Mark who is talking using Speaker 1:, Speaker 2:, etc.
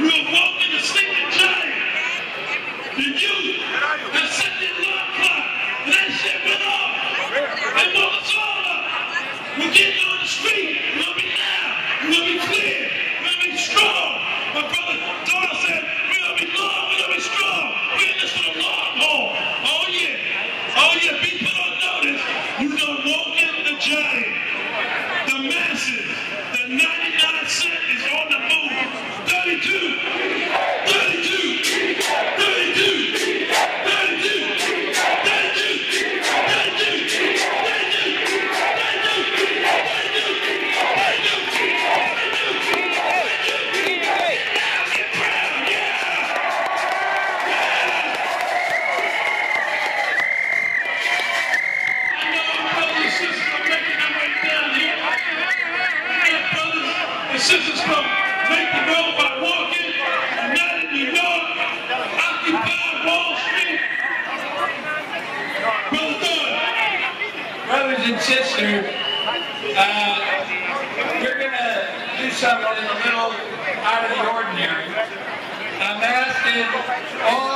Speaker 1: You are walking a sleeping giant. The youth have set their alarm clock. And that shit went off. And woke us. We're getting on the street. We're be loud. We're be clear. We're be strong. My brother Donald said, we're going to be long. We're going to be strong. We're in this for the long haul. Oh, yeah. Oh, yeah. People don't notice. You know, walking the giant. The masses. The 99 cent is on the Brothers and sisters, uh, we're going to do something a little out of the ordinary. I'm asking all